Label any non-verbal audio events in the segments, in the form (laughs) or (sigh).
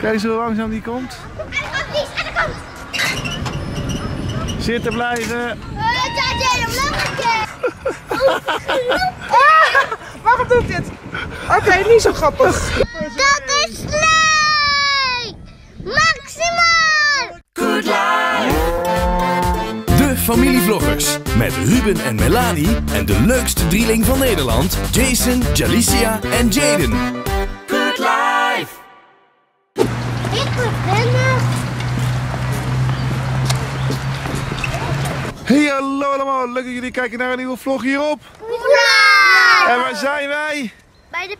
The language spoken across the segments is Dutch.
Kijk eens hoe langzaam die komt. Aan de kant, Lies, aan de kant. Zitten blijven. Eh. (laughs) Waarom doe ik dit? Oké, niet zo grappig. Dat is leuk! Maximaal! Good Life. De familievloggers met Ruben en Melanie en de leukste drieling van Nederland, Jason, Jalicia en Jaden. Hallo allemaal, leuk dat jullie kijken naar een nieuwe vlog hierop. Hoera! En waar zijn wij? Bij de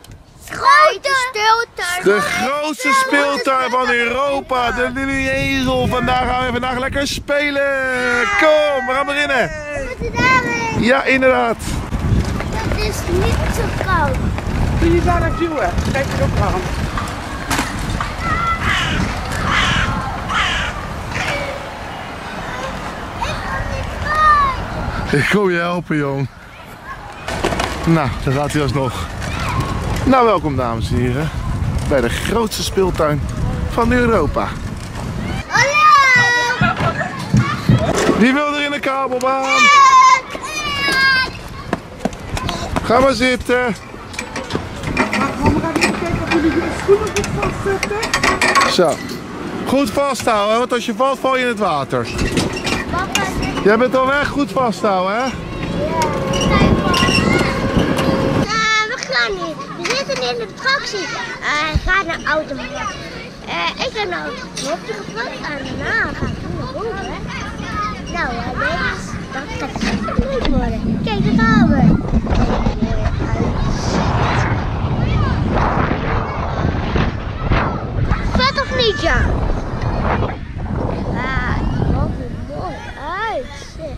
grote speeltuin. De grootste speeltuin van Europa, de Lily Ezel. Vandaag gaan we vandaag lekker spelen. Kom, we gaan daarin. Ja, inderdaad. Dat is niet zo koud. Kun je daar naar duwen? Kijk je ook aan. Ik kan niet bij. Ik kom je helpen, jong. Nou, daar gaat hij alsnog. Nou, welkom dames en heren. Bij de grootste speeltuin van Europa. Hallo! Wie wil er in de kabelbaan? Ga maar zitten. Zo. Goed vasthouden, want als je valt, val je in het water. Jij bent al weg, goed vasthouden, hè? ja. we gaan niet. We zitten in de attractie. Hij gaat naar auto. Eh, ik ga naar auto. Knopje gepakt en daarna ga ik naar boven. Nou, uh, dat super leuk worden. Kijk, daar gaan we. Vet of niet, ja? Ah, het komt er mooi uit. zeg.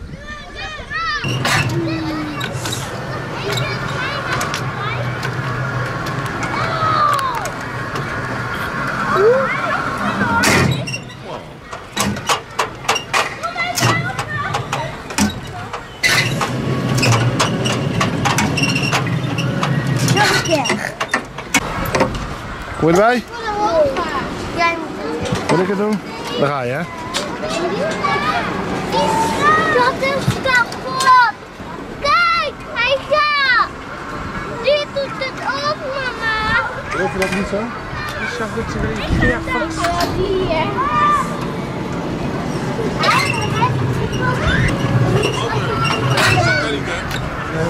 Nog een keer. Erbij? Jij moet Wil ik het doen? Daar ga je, hè? Dat is kapot. Kijk, hij gaat. Dit doet het ook, mama. Geloof je dat niet zo? Ik zag dat ze er een keer vast. Hier. Deze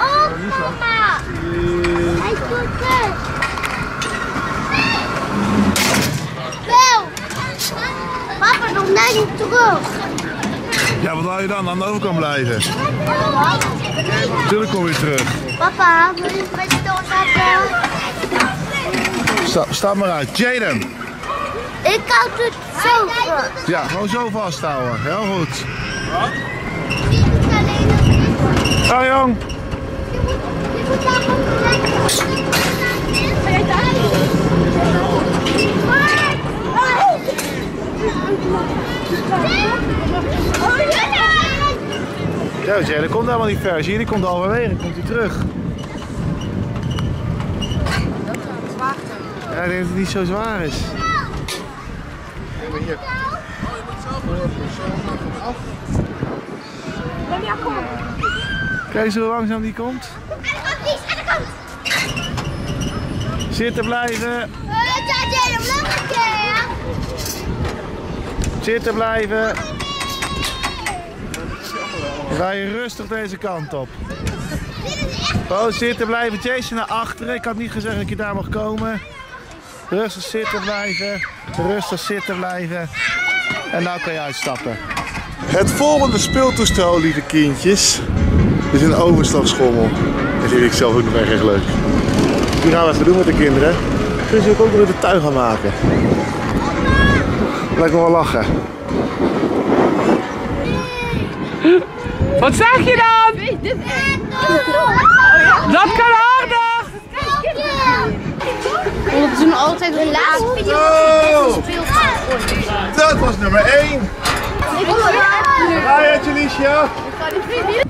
ook, mama. Hij doet het. Wel. Papa, nog net niet terug. Ja, wat wil je dan? Aan de overkant blijven. Natuurlijk kom je terug. Papa, wil je met de? Sta, sta maar uit. Jaden. Ik houd het zo goed. Ja, gewoon zo vasthouden. Heel goed. Ga jong. Je moet Ja, Jaden komt helemaal niet ver. Je, die komt halverwege. Komt hij terug. Ja, ik denk dat het niet zo zwaar is. Kijk eens hoe langzaam die komt. Aan de aan de kant. Zitten blijven. Zitten blijven. Ga je rustig deze kant op. Oh, zitten blijven. Jason naar achteren. Ik had niet gezegd dat je daar mag komen. Rustig zitten blijven. Rustig zitten blijven. En nou kan je uitstappen. Het volgende speeltoestel, lieve kindjes, is een overslagschommel. Dat vind ik zelf ook nog erg erg leuk. Die gaan we even doen met de kinderen. Kunnen ze ook nog de tuin gaan maken. Lijkt me wel lachen. Wat zeg je dan? Dat kan harder! We doen altijd de laatste video. Dat was nummer 1. Ga je, Jalicia? Hallo allemaal. Wij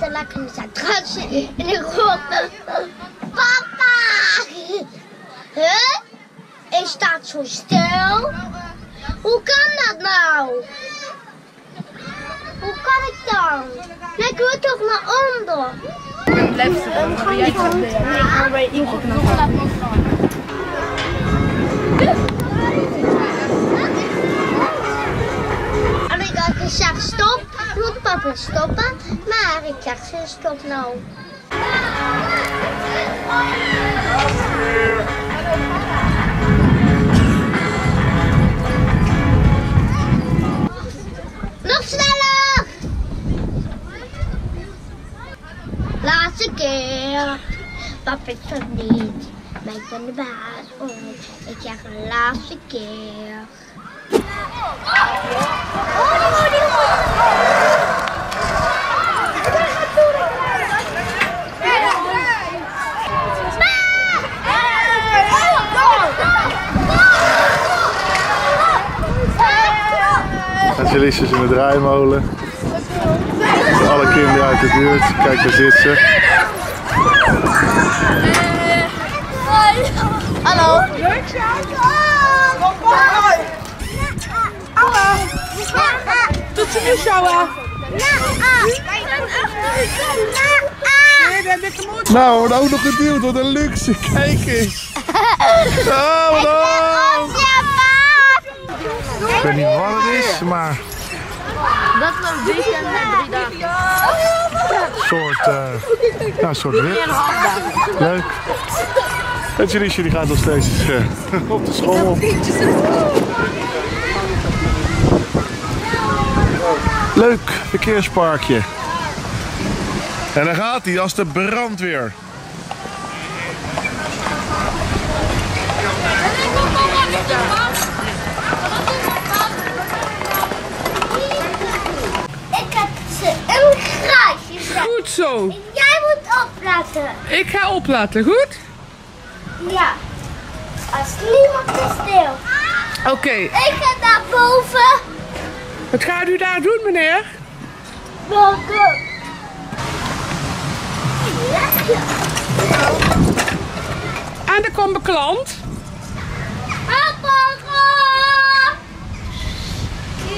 zitten lekker in zijn terras en ik hoor papa! Huh? Ik sta zo stil. Hoe kan dat nou? Hoe kan ik dan? Nee, ik wil toch naar onder. Ik ben blij dat ik ben bij En ik had gezegd stop moet papa stoppen. Maar ik zeg ze stop nou. Nog sneller! Laatste keer. Papa dat niet. Maar ik ben de baas. Oh, ik zeg een laatste keer. En Jalice is in de draaimolen. Alle kinderen uit de buurt. Kijk, daar zit ze. Hallo. Doet ze nu sjouwen? Nee, dat heb ik gemoed. Nou, wordt ook nog geduwd. Wat een luxe. Kijk eens. (laughs) Oh, wat dan? Ik weet niet wat het is, maar Dat was een weekend met drie dagen. een soort, eh ja, een soort wip. Leuk. En Jalice die gaat nog steeds eh, (laughs) op de schommel. Leuk verkeersparkje. En dan gaat hij als de brandweer. Ik heb ze een graasje gezet. Goed zo. Jij moet opletten. Ik ga opletten, goed? Ja. Als niemand is stil. Oké. Ik ga naar boven. Wat gaat u daar doen, meneer? Welkom. En er komt een klant. Papa.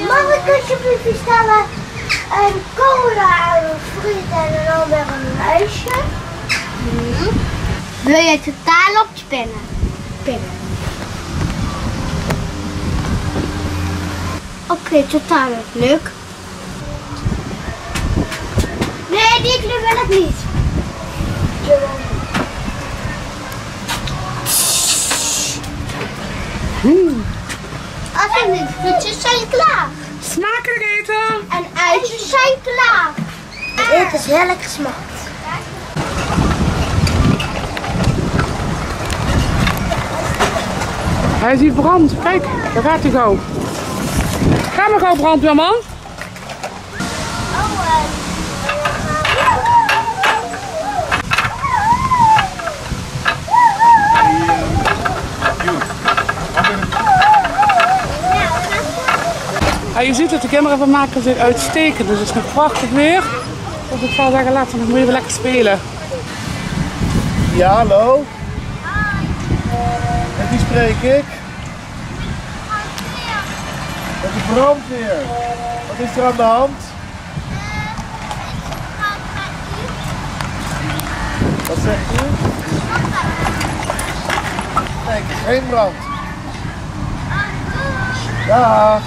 Mag ik alsjeblieft bestellen een cola, een friet en een ander een muisje? Wil je totaal op je pinnen? Oké, totaal op. Leuk. Nee, die kleur wil ik niet. Alsjeblieft, frietjes zijn klaar. Smakelijk eten. En uitjes zijn klaar. Het eten is heerlijk gesmaakt. Hij ziet brand. Kijk, daar gaat hij gauw. Ga maar gauw brandweerman. Ja, je ziet dat de kinderen van maken zich uitstekend. Dus het is nog prachtig weer. Dus ik zou zeggen, laten we nog even lekker spelen. Ja, hallo? Met wie spreek ik? Met de brandweer. Wat is er aan de hand? Wat zegt u? Nee, geen brand. Dag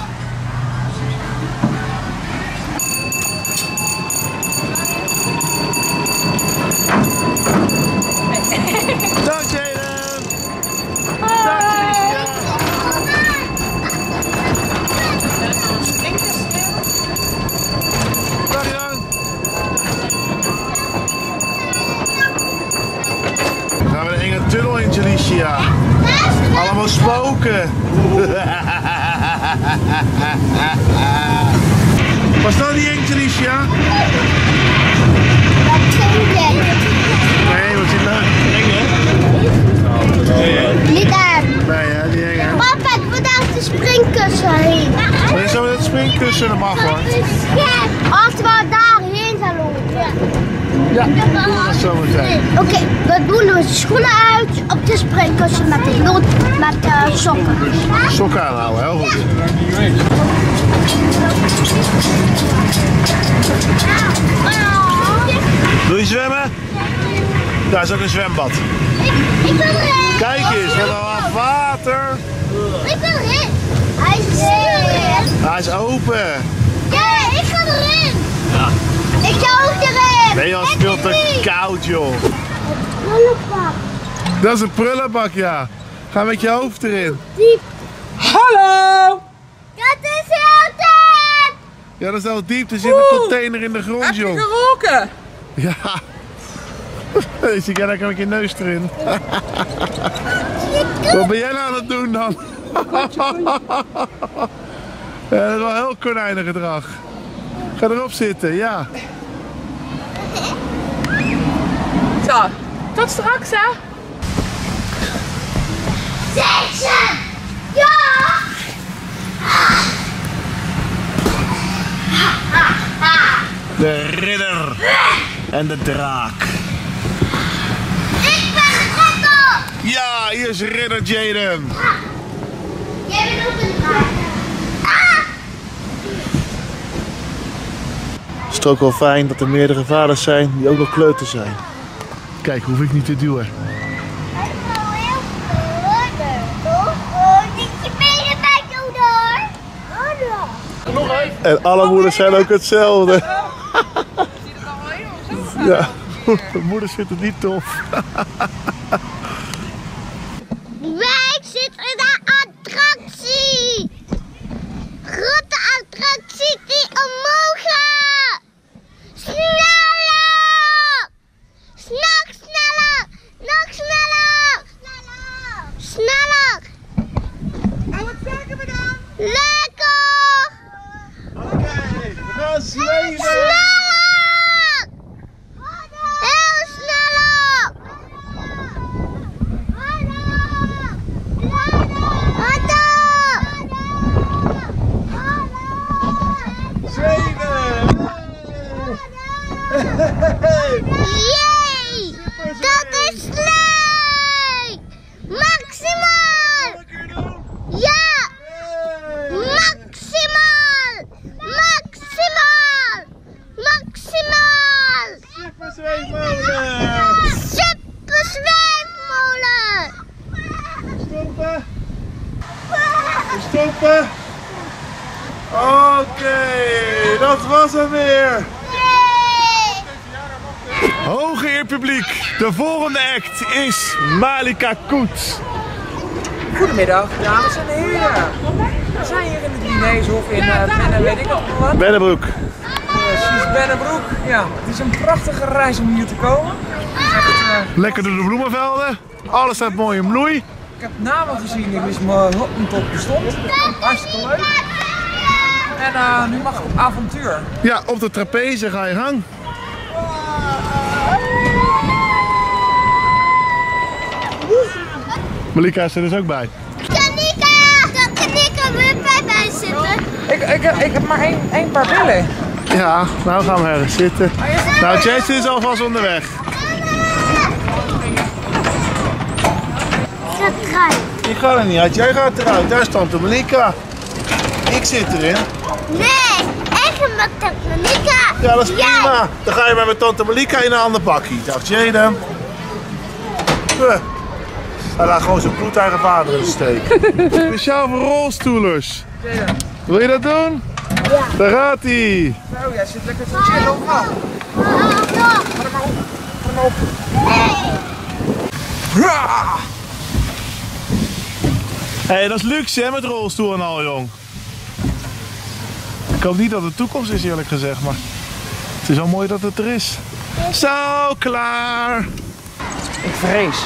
spoken. (laughs) Was dat niet eng, Jalicia? Nee, wat is leuk. Eng, hè? Niet aan. Nee, hè, die eng, hè? Papa, ik moet uit de springkussen heen. Je zou met het springkussen dat mag hoor. Als we lopen. Ja, dat is zo meteen. Oké, we doen de schoenen uit op de springkussen met de bloed, met de sokken. Sokken aanhouden, heel goed. Wil je zwemmen? Daar is ook een zwembad. Ik, ik wil erin. Kijk eens, wat een water. Ik wil erin. Hij is erin. Hij is open. Ja, ik ga erin. Ja. Ik ga ook erin. Nee, joh, het is veel te koud, joh. Prullenbak. Dat is een prullenbak, ja. Ga met je hoofd erin. Diep. Hallo! Dat is heel diep. Ja, dat is wel diep. Er zit een container in de grond, Heb je joh. geroken? Ja. (laughs) Zie jij lekker met je neus erin. (laughs) Wat ben jij nou aan het doen dan? (laughs) Ja, dat is wel heel konijnig gedrag. Ga erop zitten, ja. Zo, tot straks hè. Jason. Ja. De ridder en de draak. Ik ben Gretel. Ja, hier is ridder Jaden. Jij bent ook een draak. Ah. Het is ook wel fijn dat er meerdere vaders zijn die ook nog kleuter zijn. Kijk, hoef ik niet te duwen. Hij is wel heel verder, toch? Oh, niet je benen bij doen hoor. En alle moeders zijn ook hetzelfde. (laughs) Ja, de (laughs) moeders vinden het niet tof. (laughs) Wij zitten in de attractie. Grote attractie die omhoog gaat. Sneller! Nog sneller! Nog sneller! Sneller! En wat kijken we dan? Lekker! Oké, we gaan zweven. Sneller! Heel sneller! Jee! Dat is leuk! Maximaal! Ja! Maximaal! Maximaal! Maximaal! Super zweefmolen! Stoppen. Stoppen. Oké, dat was hem weer. Yay! Hoge eer publiek, de volgende act is Malika Koet. Goedemiddag, dames en heren. We zijn hier in de Dineeshof in uh, Bennen, weet ik nog wat. Bennebroek. Precies, Bennenbroek. Ja, het is een prachtige reis om hier te komen. Echt, eh, Lekker door de bloemenvelden. Alles staat mooi in bloei. ik heb namen gezien, ik wist me nog niet op bestond. Hartstikke leuk. En eh, nu mag ik op avontuur. Ja, op de trapeze ga je gang. Malika is er dus ook bij. Kanika! Dat Kanika weer bij mij zitten. Ik, ik, ik heb maar één, één paar billen. Ja, nou gaan we ergens zitten. Nou, Jason is alvast onderweg. Ik ga. Ik er niet uit, jij gaat eruit. Daar is tante Malika. Ik zit erin. Nee, ik ga met Kanika. Ja, dat is prima. Dan ga je maar met tante Malika in een ander bakje. Dag Jaden. Hij laat gewoon zijn bloedeigen vader in de steek. (laughs) Speciaal voor rolstoelers. Wil je dat doen? Ja. Daar gaat hij. Zo, jij zit lekker te chillen ja. Ga er maar op. Ga er maar op. Nee. Ja. Hé, hey, dat is luxe hè, met rolstoel en al, jong. Ik hoop niet dat het toekomst is, eerlijk gezegd, maar het is wel mooi dat het er is. Zo, klaar. Ik vrees.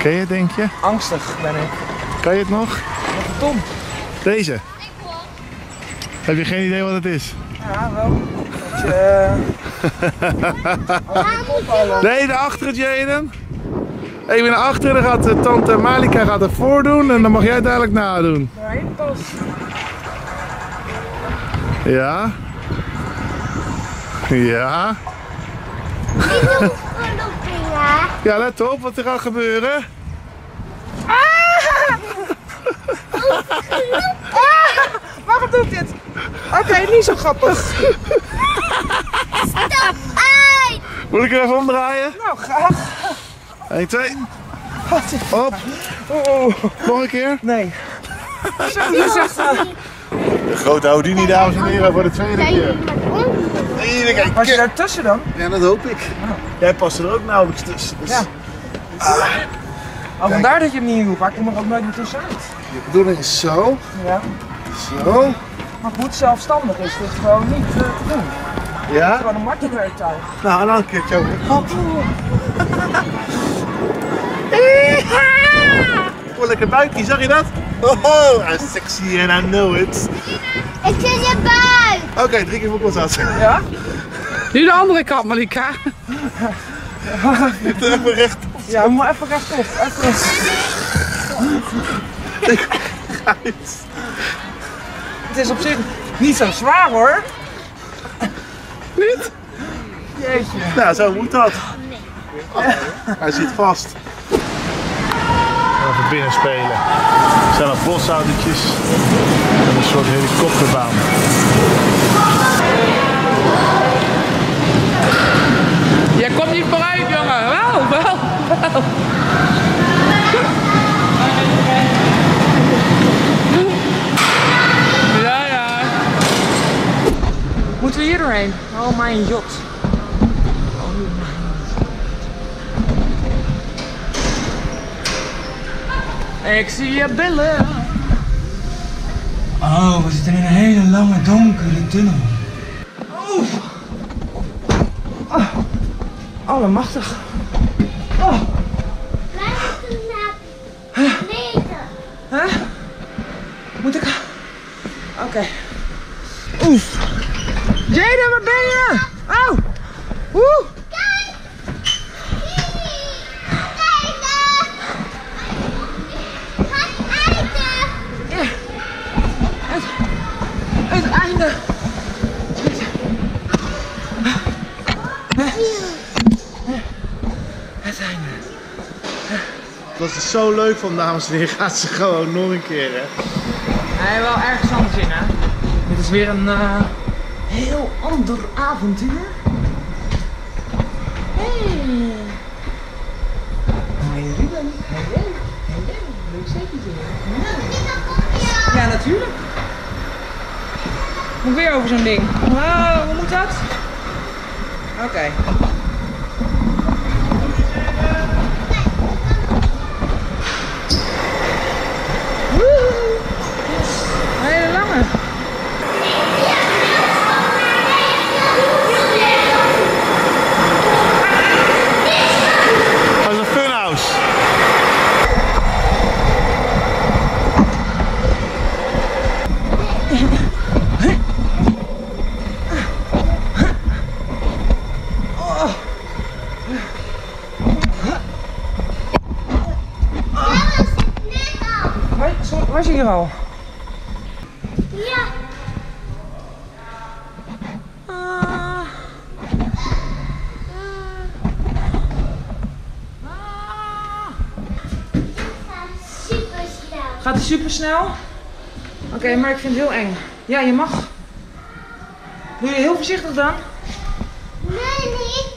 Ken je het, denk je? Angstig ben ik. Kan je het nog? Wat verdomd. Deze. Heb je geen idee wat het is? Ja, wel. Dat je, (laughs) uh, Nee, naar achteren, Jaden. Even naar achteren, dan gaat eh, tante Malika gaat het voordoen en dan mag jij het dadelijk nadoen. pas. Ja. Ja. Ik doe gewoon op dingen. Ja. Let op wat er gaat gebeuren. Waarom doe ik dit? Oké, niet zo grappig. Stop uit! Moet ik er even omdraaien? Nou, graag. 1, 2. Op. Nog een keer. Nee. (laughs) Zo, zegt De grote Houdini, dames en heren, voor de tweede keer. Was je daar tussen dan? Ja, dat hoop ik. Jij past er ook nauwelijks tussen. Dus Ja. Oh, vandaar dat je hem niet hielp, maar ik kom er ook nooit meer tussenuit. De bedoeling is zo. Ja. Zo. Maar goed zelfstandig is dit gewoon niet eh, te doen. Ja. Gewoon een martelwerktuig. Nou, en dan een keertje over de kant. Oh, lekker buikje, zag je dat? Oh, I'm sexy and I know it. Ik zit je Oké, drie keer voor ons uit. Ja? Nu de andere kant, Malika. Even recht. Ja, maar even rechtop. Even rechtop. Het is op zich niet zo zwaar hoor. Niet? Jeetje. Nou, zo moet dat. Hij zit vast. Even binnen spelen. Er zijn wat. En een soort helikopterbaan. Jij komt niet vooruit, jongen. Wel, wel, wel. Ja, ja. Moeten we hier doorheen? Oh mijn jot. Ik zie je billen. Oh, we zitten in een hele lange donkere tunnel. Oeh. Oh. Allemachtig. Oh. Hè? Moet ik... Oké. Oef. Jaden, waar ben je? Het einde. Dat is zo leuk van dames en heren. Gaat ze gewoon nog een keer, hè? Hij wel ergens anders in, hè? Dit is weer een eh, heel ander avontuur. Hey. Hey Ruben. Hey, hey. Leuk setje Ja, natuurlijk. Moet weer over zo'n ding. Oh, hoe moet dat? Oké. Yes. Een hele lange. Dat is een funhouse. Waar, zo- waar zie je Ja. Super snel. Gaat hij super snel? Oké, maar ik vind het heel eng. Ja, je mag. Doe je heel voorzichtig dan? Nee, niet.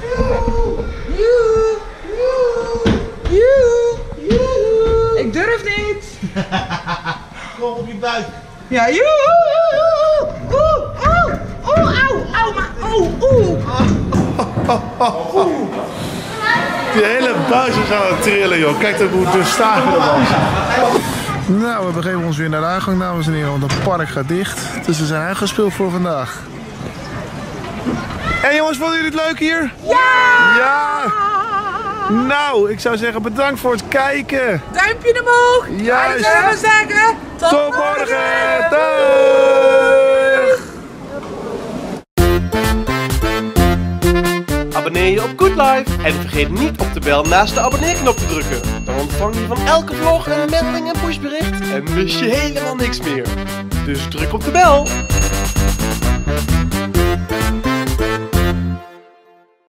Joe, joe, joe, joe. Ik durf niet. (laughs) Kom op je buik. Ja, joe, joe. Oeh, oeh, oeh, auw, auw, maar, oeh, oeh. (laughs) Die hele buis is aan het trillen, joh. Kijk dan hoe dusdanig dat was. Nou, we begeven ons weer naar de aangang, dames en heren, want het park gaat dicht. Dus we zijn uitgespeeld voor vandaag. En jongens, vonden jullie het leuk hier? Ja! Ja! Nou, ik zou zeggen bedankt voor het kijken. Duimpje omhoog. Juist. En we zeggen tot, Tot morgen! Abonneer je op Good Life en vergeet niet op de bel naast de abonneerknop te drukken. Dan ontvang je van elke vlog een melding en pushbericht en mis je helemaal niks meer. Dus druk op de bel.